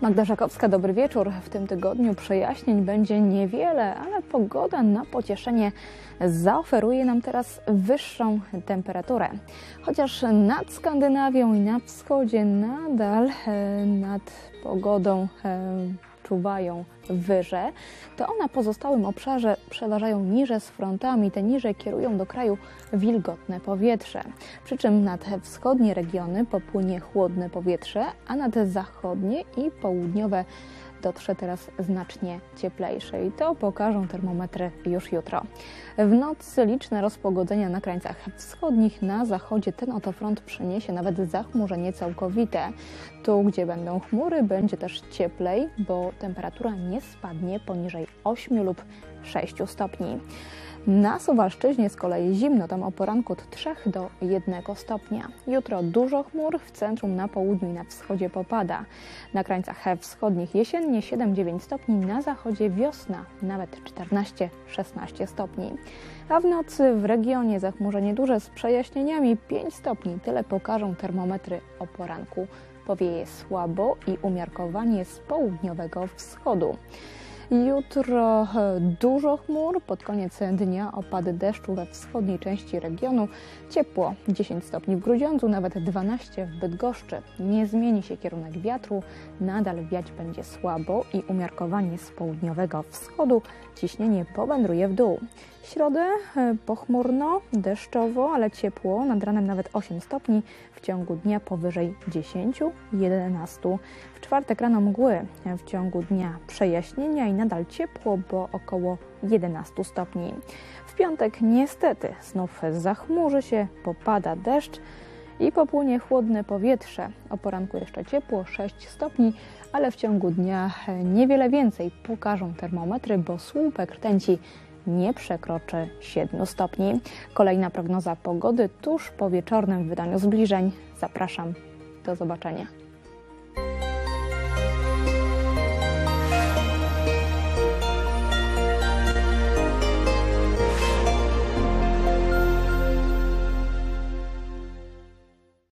Magda Żakowska, dobry wieczór. W tym tygodniu przejaśnień będzie niewiele, ale pogoda na pocieszenie zaoferuje nam teraz wyższą temperaturę. Chociaż nad Skandynawią i na wschodzie nadal e, nad pogodą e, czuwają wyże, to na pozostałym obszarze przeważają niże z frontami. Te niże kierują do kraju wilgotne powietrze. Przy czym nad wschodnie regiony popłynie chłodne powietrze, a nad zachodnie i południowe dotrze teraz znacznie cieplejsze i to pokażą termometry już jutro. W nocy liczne rozpogodzenia na krańcach wschodnich, na zachodzie ten oto front przyniesie nawet zachmurzenie całkowite. Tu, gdzie będą chmury, będzie też cieplej, bo temperatura nie spadnie poniżej 8 lub 6 stopni. Na Suwalszczyźnie z kolei zimno, tam o poranku od 3 do 1 stopnia. Jutro dużo chmur, w centrum, na południu i na wschodzie popada. Na krańcach wschodnich jesiennie 7-9 stopni, na zachodzie wiosna nawet 14-16 stopni. A w nocy w regionie zachmurzenie duże z przejaśnieniami 5 stopni. Tyle pokażą termometry o poranku. Powieje słabo i umiarkowanie z południowego wschodu. Jutro e, dużo chmur, pod koniec dnia opady deszczu we wschodniej części regionu. Ciepło 10 stopni w Grudziądzu, nawet 12 w Bydgoszczy. Nie zmieni się kierunek wiatru, nadal wiać będzie słabo i umiarkowanie z południowego wschodu. Ciśnienie powędruje w dół. W środę e, pochmurno, deszczowo, ale ciepło, nad ranem nawet 8 stopni, w ciągu dnia powyżej 10-11. W czwartek rano mgły, w ciągu dnia przejaśnienia i nadal ciepło, bo około 11 stopni. W piątek niestety znów zachmurzy się, popada deszcz i popłynie chłodne powietrze. O poranku jeszcze ciepło, 6 stopni, ale w ciągu dnia niewiele więcej pokażą termometry, bo słupek rtęci nie przekroczy 7 stopni. Kolejna prognoza pogody tuż po wieczornym wydaniu zbliżeń. Zapraszam. Do zobaczenia.